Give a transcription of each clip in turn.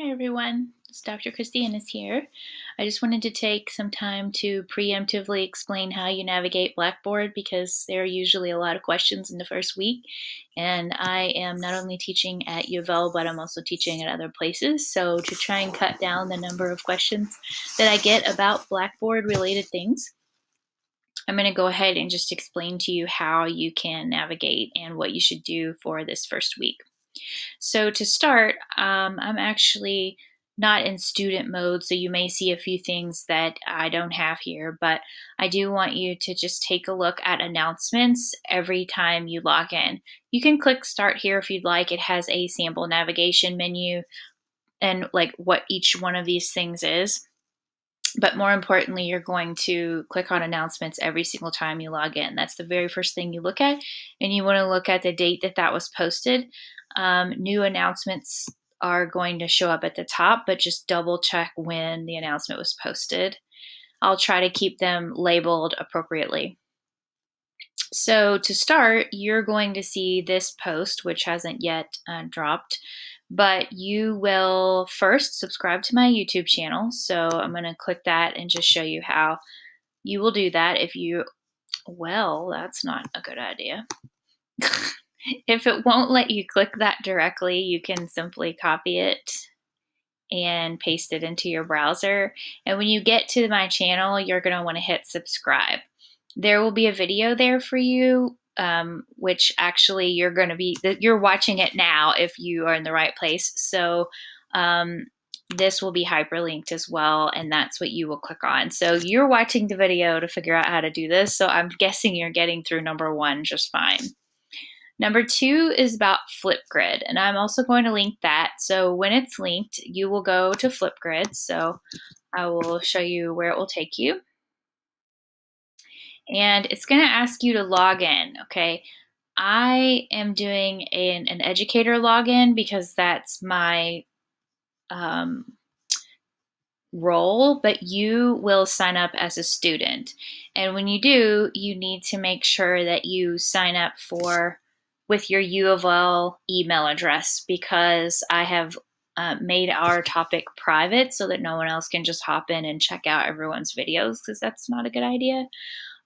Hi everyone, it's Dr. Kristie Ennis here. I just wanted to take some time to preemptively explain how you navigate Blackboard because there are usually a lot of questions in the first week. And I am not only teaching at U of L, but I'm also teaching at other places. So to try and cut down the number of questions that I get about Blackboard related things, I'm going to go ahead and just explain to you how you can navigate and what you should do for this first week. So to start, um, I'm actually not in student mode, so you may see a few things that I don't have here, but I do want you to just take a look at announcements every time you log in. You can click start here if you'd like. It has a sample navigation menu and like what each one of these things is. But more importantly, you're going to click on announcements every single time you log in. That's the very first thing you look at, and you want to look at the date that that was posted. Um, new announcements are going to show up at the top, but just double check when the announcement was posted. I'll try to keep them labeled appropriately. So to start, you're going to see this post, which hasn't yet uh, dropped, but you will first subscribe to my YouTube channel. So I'm going to click that and just show you how you will do that if you, well, that's not a good idea. If it won't let you click that directly, you can simply copy it and paste it into your browser. And when you get to my channel, you're going to want to hit subscribe. There will be a video there for you, um, which actually you're going to be, you're watching it now if you are in the right place. So um, this will be hyperlinked as well, and that's what you will click on. So you're watching the video to figure out how to do this. So I'm guessing you're getting through number one just fine. Number two is about Flipgrid, and I'm also going to link that. So when it's linked, you will go to Flipgrid. So I will show you where it will take you. And it's going to ask you to log in, okay? I am doing an, an educator login because that's my um, role, but you will sign up as a student. And when you do, you need to make sure that you sign up for with your U of L email address because I have uh, made our topic private so that no one else can just hop in and check out everyone's videos because that's not a good idea.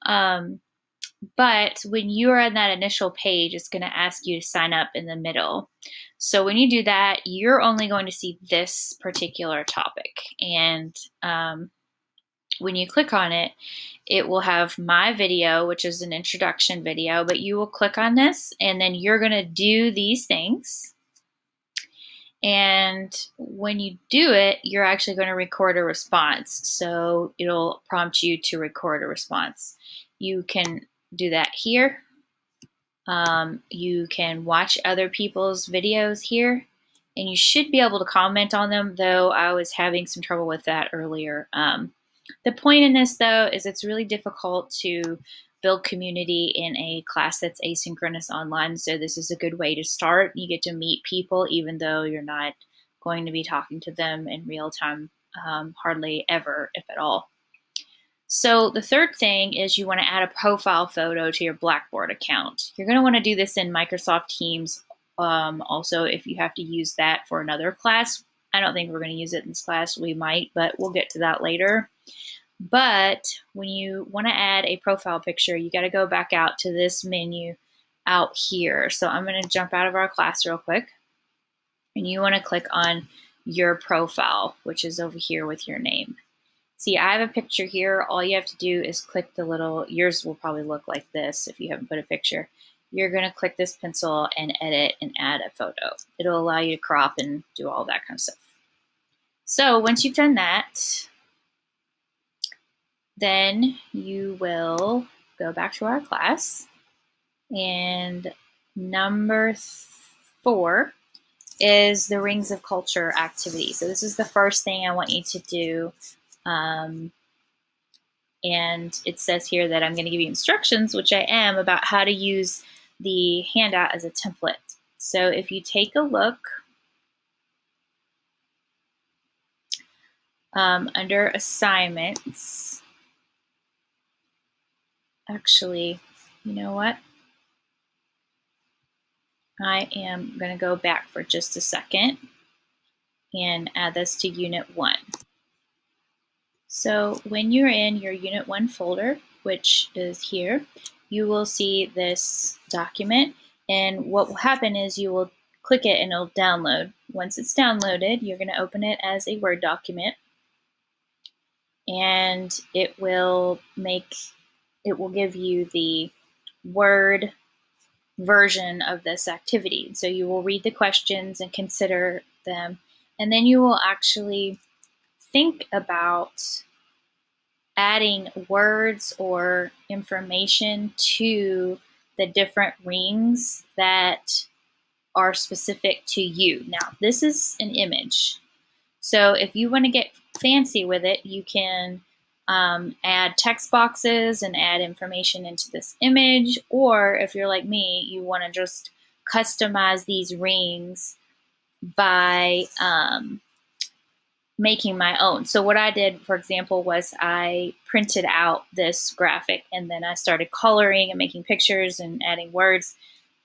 Um, but when you are on that initial page, it's going to ask you to sign up in the middle. So when you do that, you're only going to see this particular topic. And um, when you click on it, it will have my video, which is an introduction video, but you will click on this and then you're going to do these things. And when you do it, you're actually going to record a response. So it'll prompt you to record a response. You can do that here. Um, you can watch other people's videos here. And you should be able to comment on them, though I was having some trouble with that earlier. Um, the point in this, though, is it's really difficult to build community in a class that's asynchronous online. So this is a good way to start. You get to meet people, even though you're not going to be talking to them in real time, um, hardly ever, if at all. So the third thing is you want to add a profile photo to your Blackboard account. You're going to want to do this in Microsoft Teams. Um, also, if you have to use that for another class, I don't think we're going to use it in this class. We might, but we'll get to that later. But when you want to add a profile picture, you got to go back out to this menu out here. So I'm going to jump out of our class real quick. And you want to click on your profile, which is over here with your name. See, I have a picture here. All you have to do is click the little, yours will probably look like this if you haven't put a picture. You're going to click this pencil and edit and add a photo. It'll allow you to crop and do all that kind of stuff. So once you've done that, then you will go back to our class. And number four is the Rings of Culture activity. So this is the first thing I want you to do. Um, and it says here that I'm going to give you instructions, which I am, about how to use the handout as a template. So if you take a look um, under assignments, actually, you know what? I am going to go back for just a second and add this to Unit 1. So when you're in your Unit 1 folder, which is here, you will see this document and what will happen is you will click it and it'll download. Once it's downloaded, you're going to open it as a Word document and it will make, it will give you the Word version of this activity. So you will read the questions and consider them, and then you will actually think about adding words or information to the different rings that are specific to you. Now, this is an image. So if you want to get fancy with it, you can um, add text boxes and add information into this image. Or if you're like me, you want to just customize these rings by um, making my own. So what I did, for example, was I printed out this graphic and then I started coloring and making pictures and adding words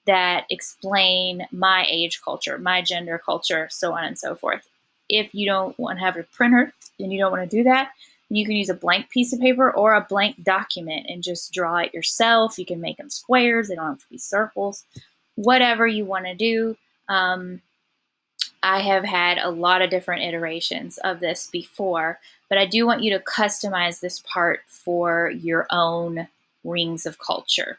that explain my age culture, my gender culture, so on and so forth. If you don't want to have a printer and you don't want to do that, you can use a blank piece of paper or a blank document and just draw it yourself. You can make them squares, they don't have to be circles, whatever you want to do. Um, I have had a lot of different iterations of this before, but I do want you to customize this part for your own rings of culture.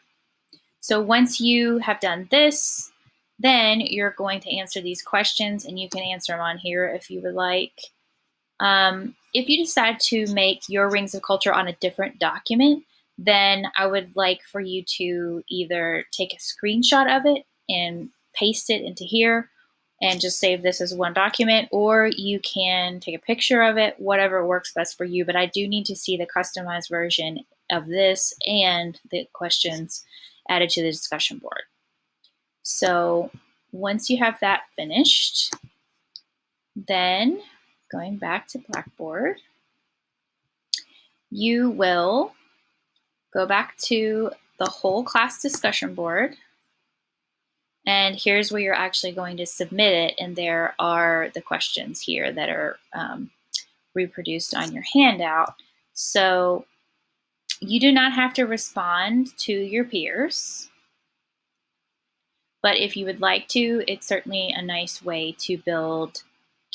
So once you have done this, then you're going to answer these questions and you can answer them on here if you would like. Um, if you decide to make your rings of culture on a different document, then I would like for you to either take a screenshot of it and paste it into here and just save this as one document, or you can take a picture of it, whatever works best for you. But I do need to see the customized version of this and the questions added to the discussion board. So once you have that finished, then going back to Blackboard, you will go back to the whole class discussion board and here's where you're actually going to submit it. And there are the questions here that are um, reproduced on your handout. So you do not have to respond to your peers. But if you would like to, it's certainly a nice way to build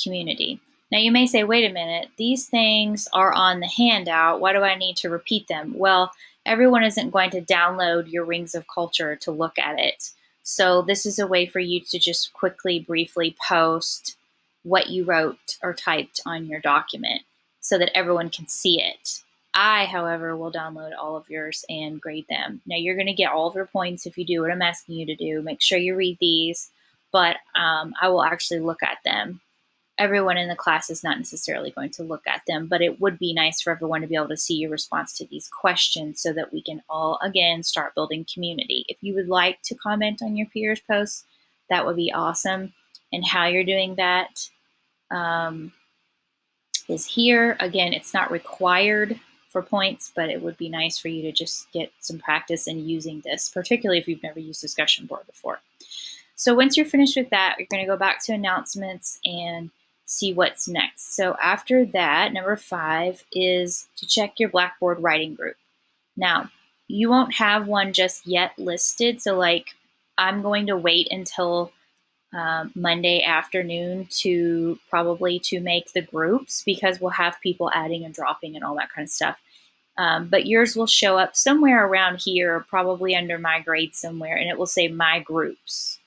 community. Now you may say, wait a minute, these things are on the handout. Why do I need to repeat them? Well, everyone isn't going to download your Rings of Culture to look at it. So this is a way for you to just quickly, briefly post what you wrote or typed on your document so that everyone can see it. I, however, will download all of yours and grade them. Now, you're going to get all of your points if you do what I'm asking you to do. Make sure you read these, but um, I will actually look at them everyone in the class is not necessarily going to look at them, but it would be nice for everyone to be able to see your response to these questions so that we can all, again, start building community. If you would like to comment on your peers' posts, that would be awesome. And how you're doing that um, is here. Again, it's not required for points, but it would be nice for you to just get some practice in using this, particularly if you've never used discussion board before. So once you're finished with that, you're going to go back to announcements and see what's next. So after that, number five is to check your Blackboard writing group. Now, you won't have one just yet listed. So like I'm going to wait until um, Monday afternoon to probably to make the groups because we'll have people adding and dropping and all that kind of stuff. Um, but yours will show up somewhere around here, probably under my grade somewhere, and it will say my groups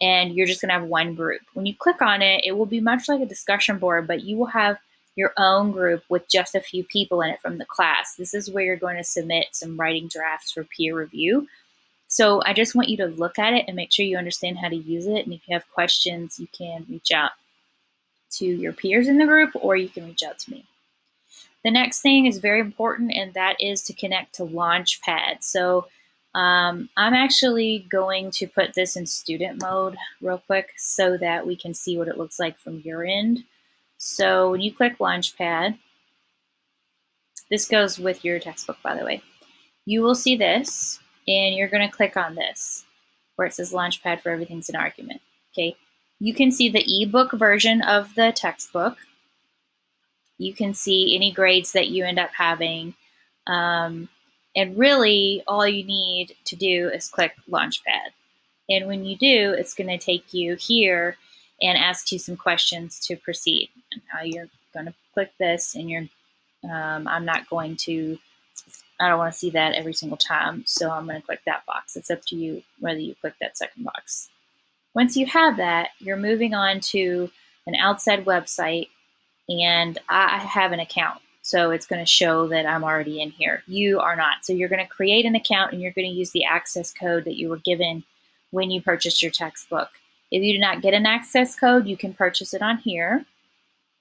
and you're just going to have one group. When you click on it, it will be much like a discussion board, but you will have your own group with just a few people in it from the class. This is where you're going to submit some writing drafts for peer review. So I just want you to look at it and make sure you understand how to use it. And if you have questions, you can reach out to your peers in the group or you can reach out to me. The next thing is very important, and that is to connect to Launchpad. So um, I'm actually going to put this in student mode real quick so that we can see what it looks like from your end. So when you click Launchpad, this goes with your textbook, by the way. You will see this, and you're going to click on this, where it says Launchpad for Everything's an Argument. Okay. you can see the ebook version of the textbook. You can see any grades that you end up having. Um, and really, all you need to do is click Launchpad. And when you do, it's going to take you here and ask you some questions to proceed. Now you're going to click this, and you're, um, I'm not going to, I don't want to see that every single time, so I'm going to click that box. It's up to you whether you click that second box. Once you have that, you're moving on to an outside website, and I have an account. So it's going to show that I'm already in here. You are not. So you're going to create an account and you're going to use the access code that you were given when you purchased your textbook. If you do not get an access code, you can purchase it on here,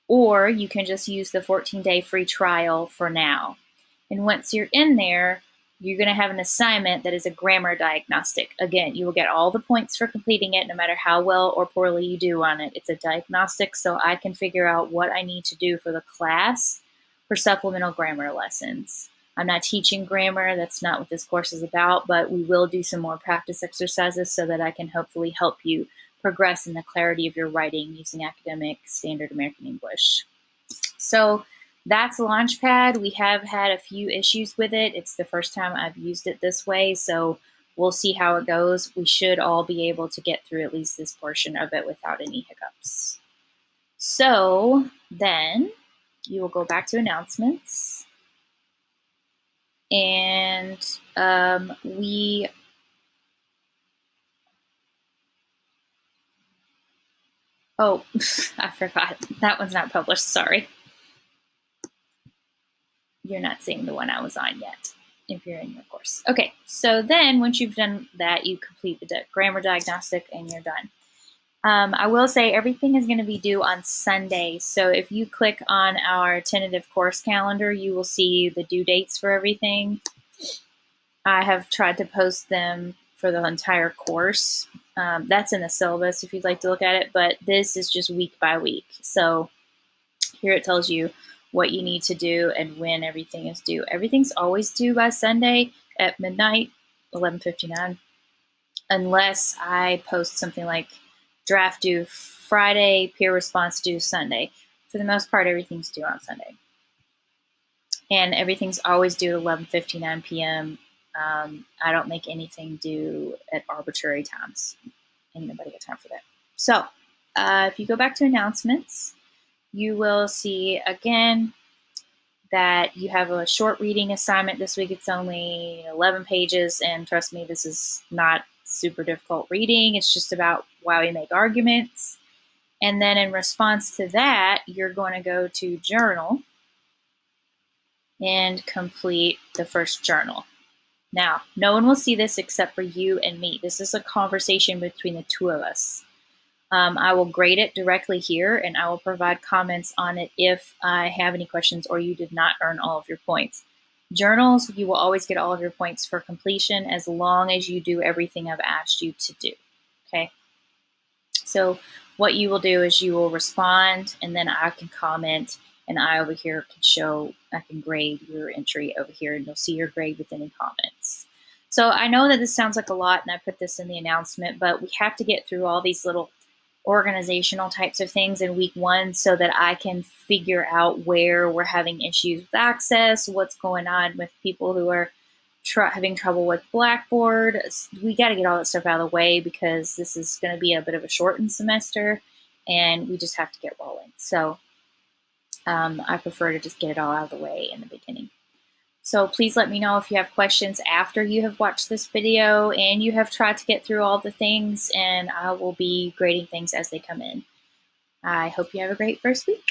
or you can just use the 14 day free trial for now. And once you're in there, you're going to have an assignment that is a grammar diagnostic. Again, you will get all the points for completing it no matter how well or poorly you do on it. It's a diagnostic, so I can figure out what I need to do for the class for supplemental grammar lessons. I'm not teaching grammar, that's not what this course is about, but we will do some more practice exercises so that I can hopefully help you progress in the clarity of your writing using academic standard American English. So that's Launchpad. We have had a few issues with it. It's the first time I've used it this way, so we'll see how it goes. We should all be able to get through at least this portion of it without any hiccups. So then you will go back to announcements. And um, we Oh, I forgot. That one's not published. Sorry. You're not seeing the one I was on yet if you're in your course. Okay, so then once you've done that, you complete the grammar diagnostic and you're done. Um, I will say everything is going to be due on Sunday. So if you click on our tentative course calendar, you will see the due dates for everything. I have tried to post them for the entire course. Um, that's in the syllabus if you'd like to look at it, but this is just week by week. So here it tells you what you need to do and when everything is due. Everything's always due by Sunday at midnight, 11:59, unless I post something like draft due Friday, peer response due Sunday. For the most part, everything's due on Sunday. And everything's always due at 11.59 p.m. Um, I don't make anything due at arbitrary times. Ain't nobody got time for that. So uh, if you go back to announcements, you will see again that you have a short reading assignment this week. It's only 11 pages, and trust me, this is not super difficult reading. It's just about why we make arguments. And then in response to that, you're going to go to journal and complete the first journal. Now, no one will see this except for you and me. This is a conversation between the two of us. Um, I will grade it directly here and I will provide comments on it if I have any questions or you did not earn all of your points. Journals, you will always get all of your points for completion as long as you do everything I've asked you to do. Okay. So what you will do is you will respond and then I can comment and I over here can show, I can grade your entry over here and you'll see your grade with any comments. So I know that this sounds like a lot and I put this in the announcement, but we have to get through all these little organizational types of things in week one so that I can figure out where we're having issues with access, what's going on with people who are tr- having trouble with Blackboard. We got to get all that stuff out of the way because this is going to be a bit of a shortened semester and we just have to get rolling. So um, I prefer to just get it all out of the way in the beginning. So please let me know if you have questions after you have watched this video and you have tried to get through all the things and I will be grading things as they come in. I hope you have a great first week.